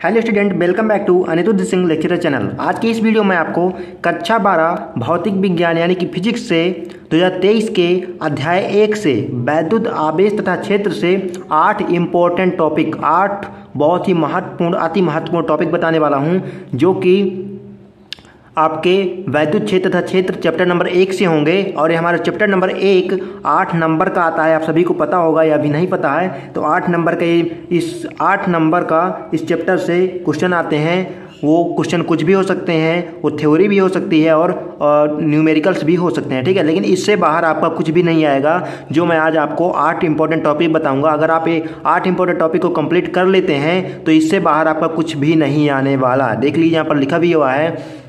Hello student welcome back to Anirudh Singh lecture channel आज की इस वीडियो में आपको कक्षा 12 भौतिक विज्ञान यानी कि फिजिक्स से 2023 के अध्याय एक से, वैद्युत आवेश तथा क्षेत्र से आठ इम्पोर्टेंट टॉपिक आठ बहुत ही महत्वपूर्ण, अति महत्वपूर्ण टॉपिक बताने वाला हूँ, जो कि आपके वैद्युत क्षेत्र तथा क्षेत्र चैप्टर नंबर एक से होंगे और ये हमारा चैप्टर नंबर एक आठ नंबर का आता है। आप सभी को पता होगा या अभी नहीं पता है तो आठ नंबर का ये इस आठ नंबर का इस चैप्टर से क्वेश्चन आते हैं। वो क्वेश्चन कुछ भी हो सकते हैं वो थ्योरी भी हो सकती है और, और न्यूमेरिकल्स भी हो सकते हैं ठीक है? लेकिन इससे बाहर आपका कुछ भी नहीं आएगा जो मैं आज आपको आठ इंपॉर्टेंट टॉपिक बताऊँगा। अगर आप ये आठ इंपॉर्टेंट टॉपिक को कंप्लीट कर लेते हैं तो इससे बाहर आपका कुछ भी नहीं आने वाला। देख लीजिए यहाँ पर लिखा भी हुआ है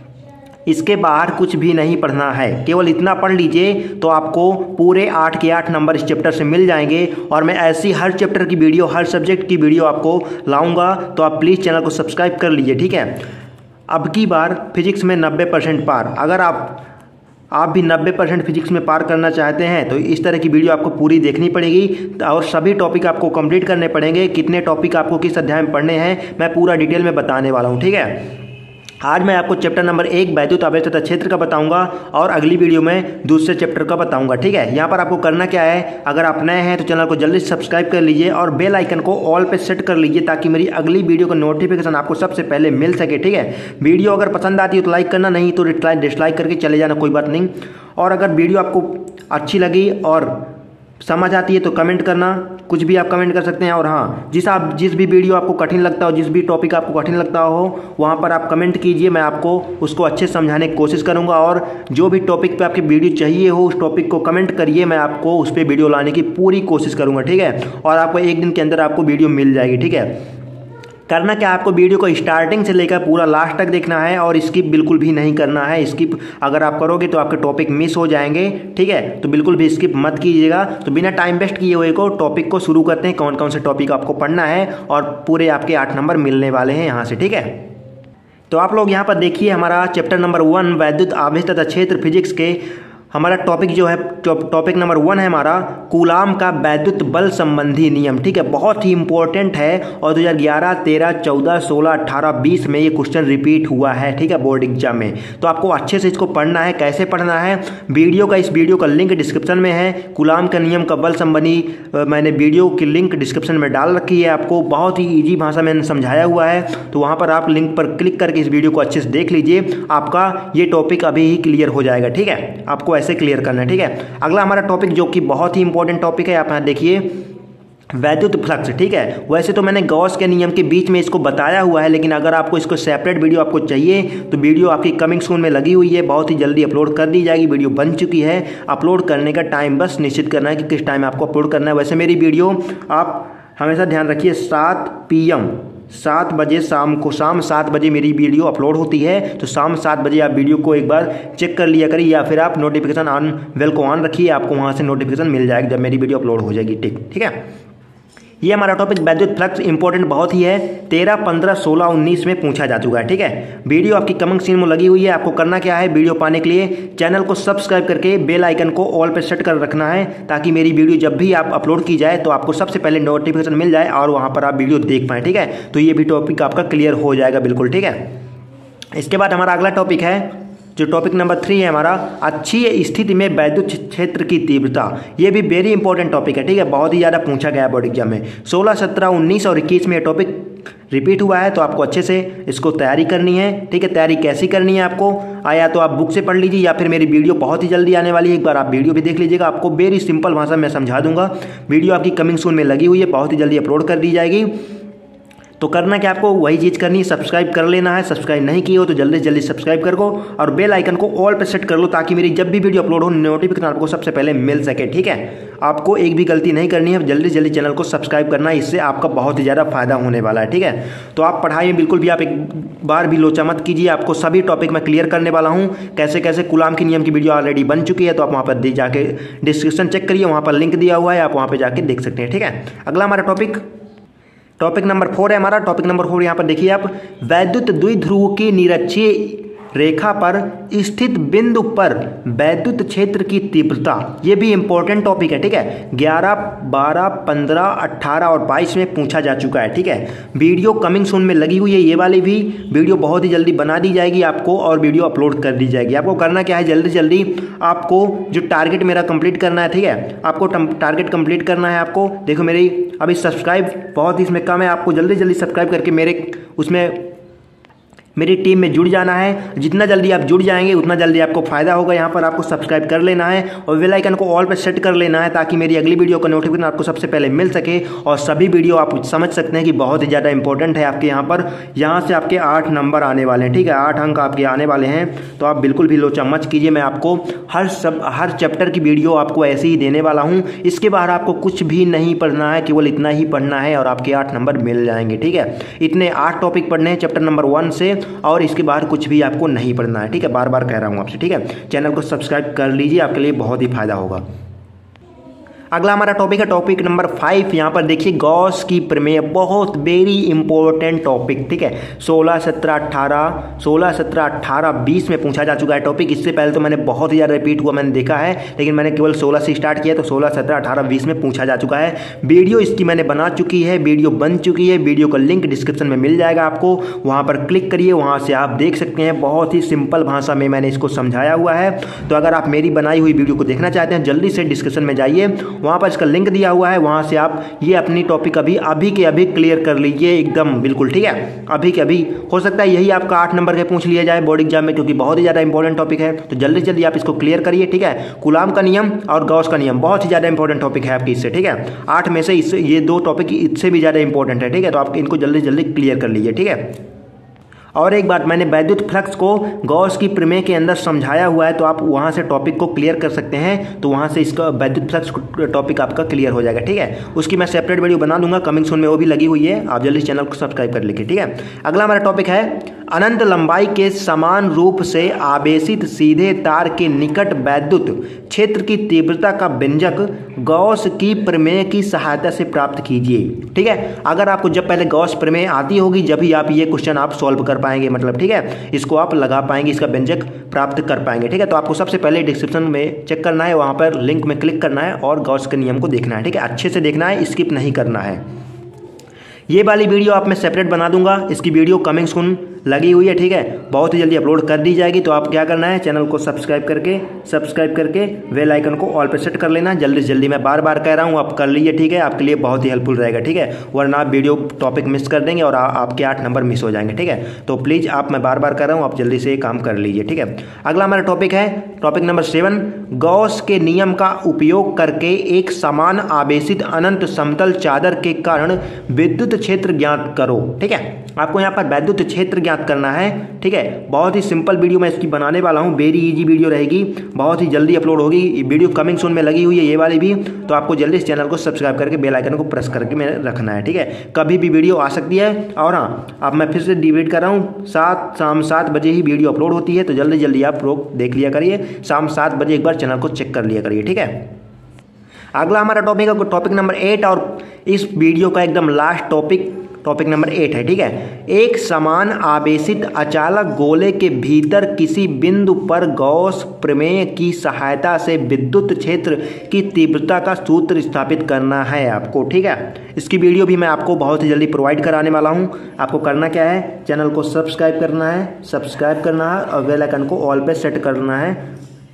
इसके बाहर कुछ भी नहीं पढ़ना है। केवल इतना पढ़ लीजिए तो आपको पूरे आठ के आठ नंबर इस चैप्टर से मिल जाएँगे और मैं ऐसी हर चैप्टर की वीडियो, हर सब्जेक्ट की वीडियो आपको लाऊँगा तो आप प्लीज़ चैनल को सब्सक्राइब कर लीजिए, ठीक है? अब की बार फिजिक्स में नब्बे परसेंट पार। अगर आप आप भी 90 परसेंट फिजिक्स में पार करना चाहते हैं तो इस तरह की वीडियो आपको पूरी देखनी पड़ेगी और सभी टॉपिक आपको कंप्लीट करने पड़ेंगे। कितने टॉपिक आपको किस अध्याय में पढ़ने हैं, मैं पूरा डिटेल में बताने वाला हूँ, ठीक है? आज मैं आपको चैप्टर नंबर एक वैद्युत आवेश क्षेत्र का बताऊँगा और अगली वीडियो में दूसरे चैप्टर का बताऊँगा, ठीक है? यहाँ पर आपको करना क्या है? अगर आप नए हैं तो चैनल को जल्दी सब्सक्राइब कर लीजिए और बेल आइकन को ऑल पे सेट कर लीजिए ताकि मेरी अगली वीडियो का नोटिफिकेशन आपको सबसे पहले मिल सके, ठीक है? वीडियो अगर पसंद आती है तो लाइक करना, नहीं तो डिसलाइक करके चले जाना, कोई बात नहीं। और अगर वीडियो आपको अच्छी लगी और समझ आती है तो कमेंट करना। कुछ भी आप कमेंट कर सकते हैं और हाँ जिस आप, जिस भी वीडियो आपको कठिन लगता हो, जिस भी टॉपिक आपको कठिन लगता हो, वहाँ पर आप कमेंट कीजिए, मैं आपको उसको अच्छे समझाने की कोशिश करूँगा और जो भी टॉपिक पे आपकी वीडियो चाहिए हो, उस टॉपिक को कमेंट करिए, मैं आपको उस पर वीडियो लाने की पूरी कोशिश करूँगा, ठीक है? और आपको एक दिन के अंदर आपको वीडियो मिल जाएगी, ठीक है? करना क्या आपको वीडियो को स्टार्टिंग से लेकर पूरा लास्ट तक देखना है और स्किप बिल्कुल भी नहीं करना है। स्किप अगर आप करोगे तो आपके टॉपिक मिस हो जाएँगे, ठीक है? तो बिल्कुल भी स्किप मत कीजिएगा। तो बिना टाइम वेस्ट किए हुए को टॉपिक को शुरू करते हैं। कौन कौन से टॉपिक आपको पढ़ना है और पूरे आपके आठ नंबर मिलने वाले हैं यहाँ से, ठीक है? तो आप लोग यहाँ पर देखिए हमारा चैप्टर नंबर वन वैद्युत आवेश तथा क्षेत्र फिजिक्स के हमारा टॉपिक जो है टॉपिक नंबर वन है हमारा कूलाम का वैद्युत बल संबंधी नियम। ठीक है बहुत ही इंपॉर्टेंट है और 2011, 13, 14, 16, 18, 20 में ये क्वेश्चन रिपीट हुआ है। ठीक है बोर्ड एग्ज़ाम में। तो आपको अच्छे से इसको पढ़ना है कैसे पढ़ना है वीडियो का इस वीडियो का लिंक डिस्क्रिप्शन में है। कूलाम का नियम का बल संबंधी मैंने वीडियो की लिंक डिस्क्रिप्शन में डाल रखी है आपको। बहुत ही ईजी भाषा में समझाया हुआ है। तो वहाँ पर आप लिंक पर क्लिक करके इस वीडियो को अच्छे से देख लीजिए। आपका ये टॉपिक अभी ही क्लियर हो जाएगा। ठीक है आपको ऐसे क्लियर करना है, ठीक है? अगला हमारा टॉपिक जो कि बहुत ही इंपॉर्टेंट टॉपिक है, आप यहाँ देखिए, वैद्युत फ्लक्स, ठीक है? वैसे तो मैंने गॉस के नियम के बीच में इसको बताया हुआ है, लेकिन अगर आपको इसको सेपरेट वीडियो आपको चाहिए तो वीडियो आपकी कमिंग सून में लगी हुई है, बहुत ही जल्दी अपलोड कर दी जाएगी वीडियो बन चुकी है। अपलोड करने का टाइम बस निश्चित करना है कि किस टाइम आपको अपलोड करना है। वैसे मेरी वीडियो आप हमेशा ध्यान रखिए, सात पी सात बजे शाम को, शाम सात बजे मेरी वीडियो अपलोड होती है तो शाम सात बजे आप वीडियो को एक बार चेक कर लिया करिए या फिर आप नोटिफिकेशन ऑन वेल को ऑन रखिए, आपको वहाँ से नोटिफिकेशन मिल जाएगा जब मेरी वीडियो अपलोड हो जाएगी, ठीक ठीक है? ये हमारा टॉपिक वैद्युत फ्लक्स इंपॉर्टेंट बहुत ही है। तेरह, पंद्रह, सोलह, उन्नीस में पूछा जा चुका है, ठीक है? वीडियो आपकी कमेंट सीन में लगी हुई है, आपको करना क्या है वीडियो पाने के लिए चैनल को सब्सक्राइब करके बेल आइकन को ऑल पर सेट कर रखना है, ताकि मेरी वीडियो जब भी आप अपलोड की जाए तो आपको सबसे पहले नोटिफिकेशन मिल जाए और वहाँ पर आप वीडियो देख पाएँ, ठीक है? तो ये भी टॉपिक आपका क्लियर हो जाएगा, बिल्कुल, ठीक है? इसके बाद हमारा अगला टॉपिक है जो टॉपिक नंबर थ्री है हमारा, अच्छी स्थिति में वैद्युत क्षेत्र की तीव्रता। ये भी वेरी इंपॉर्टेंट टॉपिक है, ठीक है? बहुत ही ज़्यादा पूछा गया बोर्ड एग्ज़ाम में। सोलह, सत्रह, उन्नीस और इक्कीस में ये टॉपिक रिपीट हुआ है तो आपको अच्छे से इसको तैयारी करनी है, ठीक है? तैयारी कैसी करनी है आपको? आया तो आप बुक से पढ़ लीजिए, या फिर मेरी वीडियो बहुत ही जल्दी आने वाली है, एक बार आप वीडियो भी देख लीजिएगा, आपको वेरी सिंपल भाषा में समझा दूँगा। वीडियो आपकी कमिंग सून में लगी हुई है, बहुत ही जल्दी अपलोड कर दी जाएगी। तो करना क्या आपको? वही चीज़ करनी है सब्सक्राइब कर लेना है। सब्सक्राइब नहीं किए हो तो जल्दी जल्दी सब्सक्राइब कर दो और बेल आइकन को ऑल पे सेट कर लो ताकि मेरी जब भी वीडियो अपलोड हो नोटिफिकेशन आपको सबसे पहले मिल सके, ठीक है? आपको एक भी गलती नहीं करनी है। जल्दी जल्दी चैनल को सब्सक्राइब करना है इससे आपका बहुत ही ज़्यादा फ़ायदा होने वाला है, ठीक है? तो आप पढ़ाई में बिल्कुल भी आप एक बार भी लोचा मत कीजिए। आपको सभी टॉपिक मैं क्लियर करने वाला हूँ। कैसे कैसे गुलाम की नियम की वीडियो ऑलरेडी बन चुकी है तो आप वहाँ पर जाके डिस्क्रिप्शन चेक करिए। वहाँ पर लिंक दिया हुआ है, आप वहाँ पर जाके देख सकते हैं, ठीक है? अगला हमारा टॉपिक टॉपिक नंबर फोर है हमारा। टॉपिक नंबर फोर यहाँ पर देखिए आप। वैद्युत द्विध्रुव के निरक्षीय रेखा पर स्थित बिंदु पर वैद्युत क्षेत्र की तीव्रता। ये भी इंपॉर्टेंट टॉपिक है ठीक है? 11, 12, 15, 18 और 22 में पूछा जा चुका है ठीक है? वीडियो कमिंग सून में लगी हुई है ये वाली भी। वीडियो बहुत ही जल्दी बना दी जाएगी आपको और वीडियो अपलोड कर दी जाएगी। आपको करना क्या है? जल्दी जल्दी आपको जो टारगेट मेरा कंप्लीट करना है ठीक है? आपको टारगेट कंप्लीट करना है आपको। देखो मेरी अभी सब्सक्राइब बहुत ही इसमें कम है आपको जल्दी जल्दी सब्सक्राइब करके मेरे उसमें मेरी टीम में जुड़ जाना है। जितना जल्दी आप जुड़ जाएँगे, उतना जल्दी आपको फ़ायदा होगा। यहाँ पर आपको सब्सक्राइब कर लेना है और बेल आइकन को ऑल पर सेट कर लेना है ताकि मेरी अगली वीडियो का नोटिफिकेशन आपको सबसे पहले मिल सके और सभी वीडियो आप समझ सकते हैं कि बहुत ही ज़्यादा इंपॉर्टेंट है आपके यहाँ पर। यहाँ से आपके आठ नंबर आने वाले हैं, ठीक है? आठ अंक आपके आने वाले हैं। तो आप बिल्कुल भी लोचा मच कीजिए। मैं आपको हर सब, हर चैप्टर की वीडियो आपको ऐसे ही देने वाला हूँ। इसके बाहर आपको कुछ भी नहीं पढ़ना है, केवल इतना ही पढ़ना है और आपके आठ नंबर मिल जाएँगे, ठीक है? इतने आठ टॉपिक पढ़ने हैं चैप्टर नंबर वन से। और इसके बाहर कुछ भी आपको नहीं पढ़ना है। ठीक है? बार बार कह रहा हूँ आपसे। ठीक है? चैनल को सब्सक्राइब कर लीजिए, आपके लिए बहुत ही फ़ायदा होगा। अगला हमारा टॉपिक है टॉपिक नंबर फाइव यहाँ पर देखिए, गॉस की प्रमेय, बहुत वेरी इंपॉर्टेंट टॉपिक ठीक है? सोलह, सत्रह अट्ठारह सोलह, सत्रह अट्ठारह बीस में पूछा जा चुका है टॉपिक इससे पहले तो मैंने बहुत ही ज़्यादा रिपीट हुआ, मैंने देखा है, लेकिन मैंने केवल सोलह से स्टार्ट किया तो सोलह, सत्रह, अठारह, बीस में पूछा जा चुका है। वीडियो इसकी मैंने बना चुकी है, वीडियो बन चुकी है, वीडियो का लिंक डिस्क्रिप्शन में मिल जाएगा आपको। वहाँ पर क्लिक करिए, वहाँ से आप देख सकते हैं, बहुत ही सिंपल भाषा में मैंने इसको समझाया हुआ है। तो अगर आप मेरी बनाई हुई वीडियो को देखना चाहते हैं, जल्दी से डिस्क्रिप्शन में जाइए वहाँ पर इसका लिंक दिया हुआ है, वहाँ से आप ये अपनी टॉपिक अभी अभी के अभी क्लियर कर लीजिए एकदम, बिल्कुल, ठीक है? अभी के अभी, हो सकता है यही आपका आठ नंबर के पूछ लिया जाए बोर्ड एग्ज़ाम में, क्योंकि बहुत ही ज़्यादा इंपॉर्टेंट टॉपिक है तो जल्दी जल्दी आप इसको क्लियर करिए, ठीक है? गुलाम का नियम और गौस का नियम, बहुत ही ज़्यादा इंपॉर्टेंट टॉपिक है आपकी इससे, ठीक है? आठ में से इससे ये दो टॉपिक इससे भी ज़्यादा इंपॉर्टेंट है, ठीक है? तो आप इनको जल्दी जल्दी क्लियर कर लीजिए, ठीक है? और एक बात, मैंने वैद्युत फ्लक्स को गौस की प्रमेय के अंदर समझाया हुआ है तो आप वहाँ से टॉपिक को क्लियर कर सकते हैं तो वहाँ से इसका वैद्युत फ्लक्स टॉपिक आपका क्लियर हो जाएगा, ठीक है? उसकी मैं सेपरेट वीडियो बना दूँगा कमिंग सून में वो भी लगी हुई है, आप जल्दी चैनल को सब्सक्राइब कर लीजिए ठीक है? अगला हमारा टॉपिक है, अनंत लंबाई के समान रूप से आवेशित सीधे तार के निकट वैद्युत क्षेत्र की तीव्रता का व्यंजक गौस की प्रमेय की सहायता से प्राप्त कीजिए। ठीक है? अगर आपको जब पहले गौस प्रमेय आती होगी, जब ही आप ये क्वेश्चन आप सॉल्व कर पाएँगे मतलब ठीक है? इसको आप लगा पाएँगे, इसका व्यंजक प्राप्त कर पाएँगे, ठीक है? तो आपको सबसे पहले डिस्क्रिप्शन में चेक करना है, वहाँ पर लिंक में क्लिक करना है और गौस के नियम को देखना है, ठीक है? अच्छे से देखना है स्किप नहीं करना है। ये वाली वीडियो आप मैं सेपरेट बना दूँगा, इसकी वीडियो कमिंग सुन लगी हुई है ठीक है? बहुत ही जल्दी अपलोड कर दी जाएगी। तो आप क्या करना है चैनल को सब्सक्राइब करके सब्सक्राइब करके वेल आइकन को ऑल पे सेट कर लेना। जल्दी से जल्दी मैं बार बार कह रहा हूँ आप कर लीजिए ठीक है? आपके लिए बहुत ही हेल्पफुल रहेगा ठीक है? वरना आप वीडियो टॉपिक मिस कर देंगे और आ, आपके आठ नंबर मिस हो जाएँगे ठीक है? तो प्लीज़ आप मैं बार बार कर रहा हूँ आप जल्दी से काम कर लीजिए ठीक है? अगला हमारा टॉपिक है टॉपिक नंबर सेवन गौस के नियम का उपयोग करके एक समान आवेशित अनंत समतल चादर के कारण विद्युत क्षेत्र ज्ञात करो ठीक है? आपको यहाँ पर वैद्युत क्षेत्र ज्ञात करना है, ठीक है? बहुत ही सिंपल वीडियो मैं इसकी बनाने वाला हूँ वेरी इजी वीडियो रहेगी, बहुत ही जल्दी अपलोड होगी वीडियो कमिंग सोन में लगी हुई है ये वाली भी तो आपको जल्दी इस चैनल को सब्सक्राइब करके बेल आइकन को प्रेस करके मैं रखना है, ठीक है? कभी भी वीडियो आ सकती है, और हाँ अब मैं फिर से डिवेट कर रहा हूँ, सात, शाम सात बजे ही वीडियो अपलोड होती है तो जल्दी जल्दी आप लोग देख लिया करिए, शाम सात बजे एक बार चैनल को चेक कर लिया करिए, ठीक है? अगला हमारा टॉपिक है टॉपिक नंबर एट और इस वीडियो का एकदम last topic topic number eight है, ठीक है? एक समान आवेशित अचालक गोले के भीतर किसी बिंदु पर गौस प्रमेय की सहायता से विद्युत क्षेत्र की तीव्रता का सूत्र स्थापित करना है आपको, ठीक है? इसकी वीडियो भी मैं आपको बहुत ही जल्दी प्रोवाइड कराने वाला हूँ। आपको करना क्या है? चैनल को सब्सक्राइब करना है सब्सक्राइब करना है और बेल आइकन को ऑल पे सेट करना है।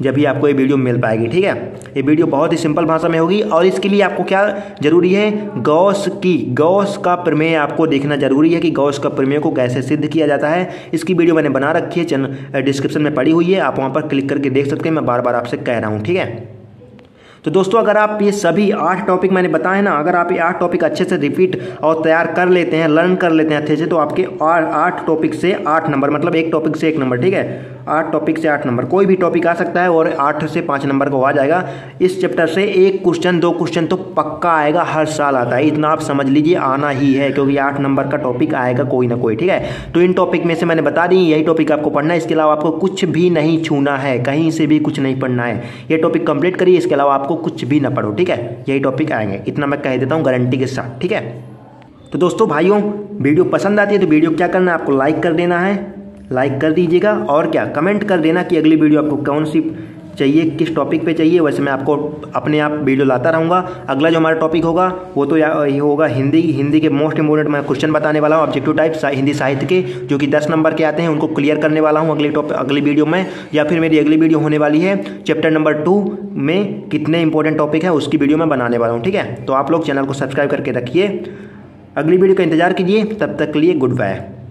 जब भी आपको ये वीडियो मिल पाएगी, ठीक है? ये वीडियो बहुत ही सिंपल भाषा में होगी और इसके लिए आपको क्या ज़रूरी है? गौस की, गौस का प्रमेय आपको देखना ज़रूरी है कि गौस का प्रमेय को कैसे सिद्ध किया जाता है। इसकी वीडियो मैंने बना रखी है, चैनल डिस्क्रिप्शन में पड़ी हुई है, आप वहाँ पर क्लिक करके देख सकते हैं, मैं बार बार आपसे कह रहा हूँ, ठीक है? तो दोस्तों, अगर आप ये सभी आठ टॉपिक मैंने बताए ना, अगर आप ये आठ टॉपिक अच्छे से रिपीट और तैयार कर लेते हैं लर्न कर लेते हैं अच्छे से तो आपके आठ टॉपिक से आठ नंबर मतलब एक टॉपिक से एक नंबर ठीक है? आठ टॉपिक से आठ नंबर कोई भी टॉपिक आ सकता है और आठ से पाँच नंबर को आ जाएगा। इस चैप्टर से एक क्वेश्चन दो क्वेश्चन तो पक्का आएगा, हर साल आता है। इतना आप समझ लीजिए, आना ही है, क्योंकि आठ नंबर का टॉपिक आएगा कोई ना कोई, ठीक है? तो इन टॉपिक में से मैंने बता दी, यही टॉपिक आपको पढ़ना है। इसके अलावा आपको कुछ भी नहीं छूना है, कहीं से भी कुछ नहीं पढ़ना है। ये टॉपिक कंप्लीट करिए, इसके अलावा आपको कुछ भी ना पढ़ो, ठीक है? यही टॉपिक आएँगे। इतना मैं कह देता हूँ गारंटी के साथ, ठीक है? तो दोस्तों, भाइयों, वीडियो पसंद आती है तो वीडियो क्या करना है? आपको लाइक कर देना है। लाइक कर दीजिएगा और क्या? कमेंट कर देना कि अगली वीडियो आपको कौन सी चाहिए किस टॉपिक पे चाहिए वैसे मैं आपको अपने आप वीडियो लाता रहूँगा। अगला जो हमारा टॉपिक होगा वो तो ये होगा हिंदी। हिंदी के मोस्ट इंपोर्टेंट मैं क्वेश्चन बताने वाला हूँ ऑब्जेक्टिव टाइप सा, हिंदी साहित्य के जो कि दस नंबर के आते हैं उनको क्लियर करने वाला हूँ अगले टॉपिक अगली वीडियो में। या फिर मेरी अगली वीडियो होने वाली है चैप्टर नंबर टू में कितने इंपॉर्टेंट टॉपिक है उसकी वीडियो मैं बनाने वाला हूँ ठीक है? तो आप लोग चैनल को सब्सक्राइब करके रखिए। अगली वीडियो का इंतज़ार कीजिए तब तक के लिए गुड बाय